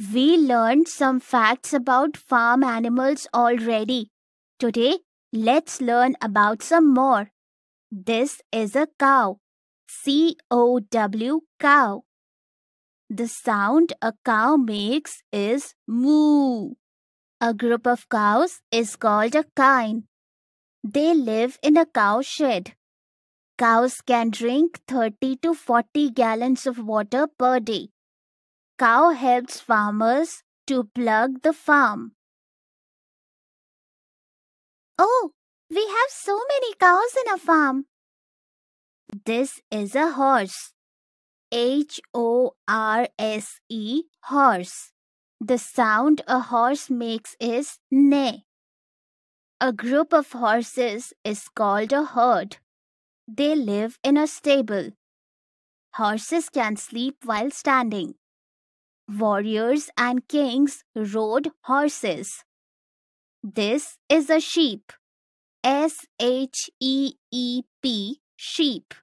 We learned some facts about farm animals already. Today, let's learn about some more. This is a cow. C O W cow. The sound a cow makes is moo. A group of cows is called a kine. They live in a cow shed. Cows can drink 30 to 40 gallons of water per day. Cow helps farmers to plug the farm. Oh, we have so many cows in a farm. This is a horse. H O R S E, horse. The sound a horse makes is neigh. A group of horses is called a herd. They live in a stable. Horses can sleep while standing. Warriors and kings rode horses. This is a sheep. S H E E P, sheep.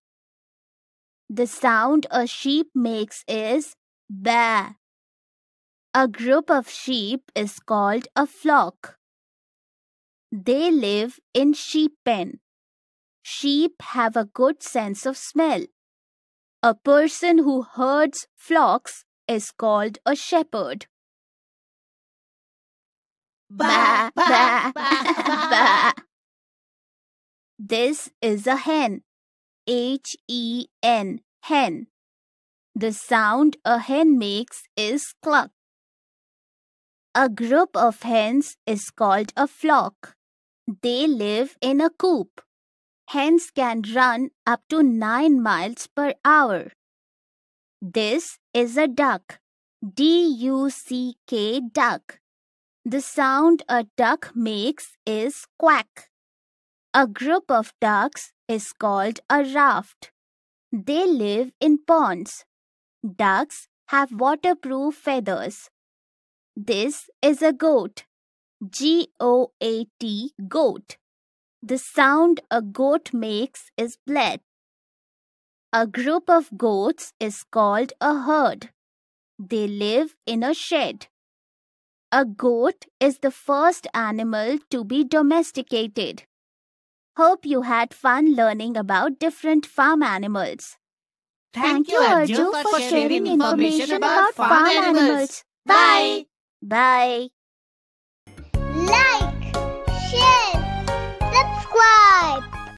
The sound a sheep makes is ba. A group of sheep is called a flock. They live in sheep pen. Sheep have a good sense of smell. A person who herds flocks is called a shepherd. Ba, ba, ba, ba. This is a hen. H E N, hen. The sound a hen makes is cluck. A group of hens is called a flock. They live in a coop. Hens can run up to 9 miles per hour. This is a duck. D U C K duck. The sound a duck makes is quack. A group of ducks is called a raft. They live in ponds. Ducks have waterproof feathers. This is a goat. G O A T, goat. The sound a goat makes is bleat. A group of goats is called a herd. They live in a shed. A goat is the first animal to be domesticated. Hope you had fun learning about different farm animals. Thank you, Arju, for sharing information about farm animals. Bye. Bye.